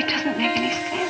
It doesn't make any sense.